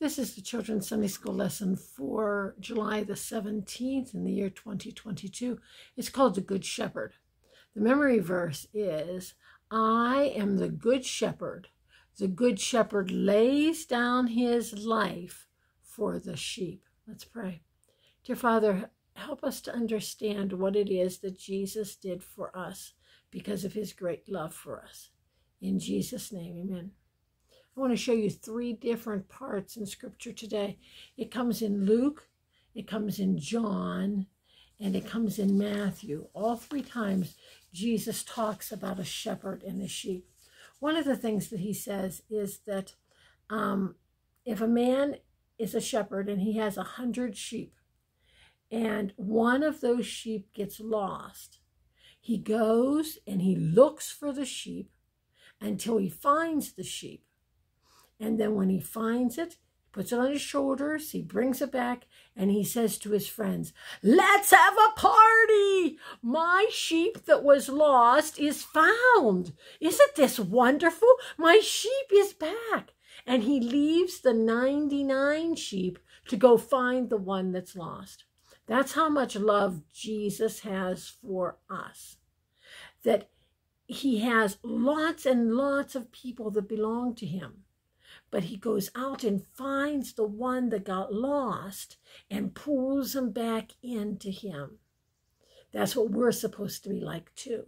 This is the Children's Sunday School lesson for July the 17th in the year 2022. It's called The Good Shepherd. The memory verse is I am the Good Shepherd. The Good Shepherd lays down his life for the sheep. Let's pray. Dear Father, help us to understand what it is that Jesus did for us because of his great love for us. In Jesus' name, amen. I want to show you three different parts in Scripture today. It comes in Luke, it comes in John, and it comes in Matthew. All three times, Jesus talks about a shepherd and a sheep. One of the things that he says is that um, if a man is a shepherd and he has a hundred sheep, and one of those sheep gets lost, he goes and he looks for the sheep until he finds the sheep. And then when he finds it, he puts it on his shoulders, he brings it back, and he says to his friends, Let's have a party! My sheep that was lost is found. Isn't this wonderful? My sheep is back. And he leaves the 99 sheep to go find the one that's lost. That's how much love Jesus has for us. That he has lots and lots of people that belong to him but he goes out and finds the one that got lost and pulls them back into him. That's what we're supposed to be like too.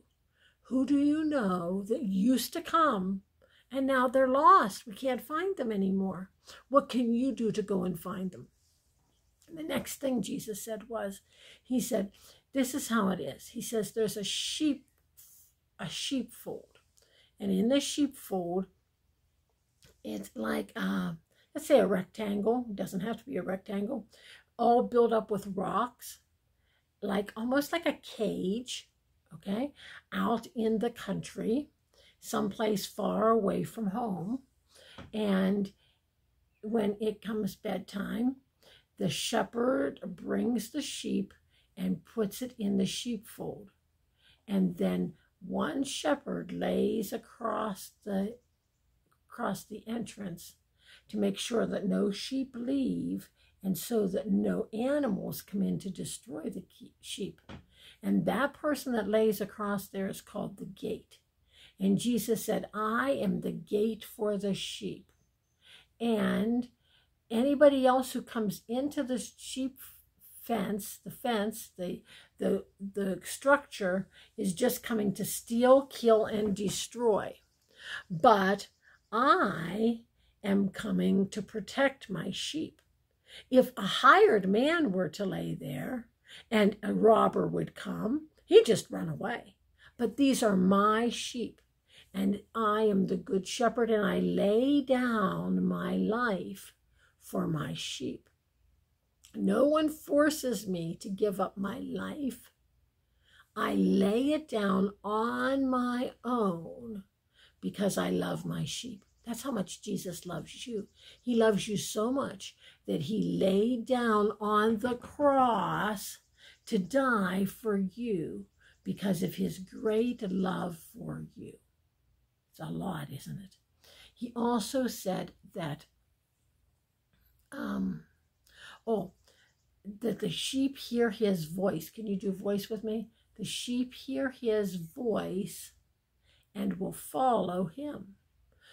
Who do you know that used to come and now they're lost? We can't find them anymore. What can you do to go and find them? And the next thing Jesus said was, He said, This is how it is. He says, There's a sheep, a sheepfold. And in the sheepfold, it's like, uh, let's say a rectangle. It doesn't have to be a rectangle. All built up with rocks, like almost like a cage, okay, out in the country, someplace far away from home. And when it comes bedtime, the shepherd brings the sheep and puts it in the sheepfold. And then one shepherd lays across the across the entrance to make sure that no sheep leave and so that no animals come in to destroy the sheep. And that person that lays across there is called the gate. And Jesus said, I am the gate for the sheep. And anybody else who comes into the sheep fence, the fence, the the the structure is just coming to steal, kill, and destroy. But I am coming to protect my sheep. If a hired man were to lay there and a robber would come, he'd just run away. But these are my sheep, and I am the good shepherd, and I lay down my life for my sheep. No one forces me to give up my life. I lay it down on my own because I love my sheep. That's how much Jesus loves you. He loves you so much that he laid down on the cross to die for you because of his great love for you. It's a lot, isn't it? He also said that, um, oh, that the sheep hear his voice. Can you do voice with me? The sheep hear his voice and will follow him.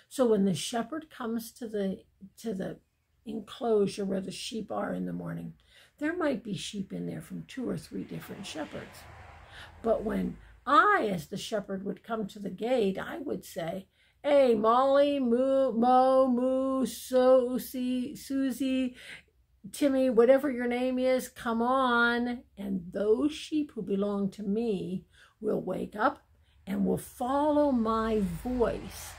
So when the shepherd comes to the to the enclosure where the sheep are in the morning, there might be sheep in there from two or three different shepherds. But when I, as the shepherd, would come to the gate, I would say, Hey, Molly, Moo, Mo, Moo, Susie, Susie, Timmy, whatever your name is, come on. And those sheep who belong to me will wake up and will follow my voice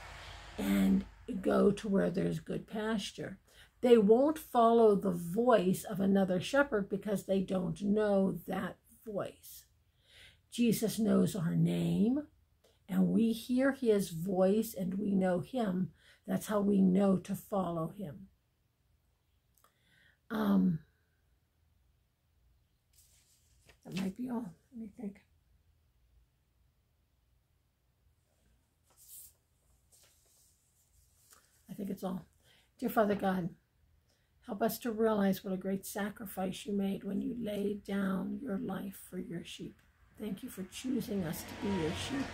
and go to where there's good pasture. They won't follow the voice of another shepherd because they don't know that voice. Jesus knows our name, and we hear his voice and we know him. That's how we know to follow him. Um, that might be all. Let me think. It's all. Dear Father God, Help us to realize what a great sacrifice you made when you laid down your life for your sheep. Thank you for choosing us to be your sheep.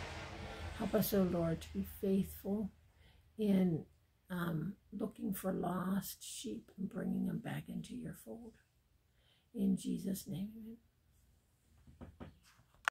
Help us, O oh Lord, to be faithful in um, looking for lost sheep and bringing them back into your fold. In Jesus' name, amen.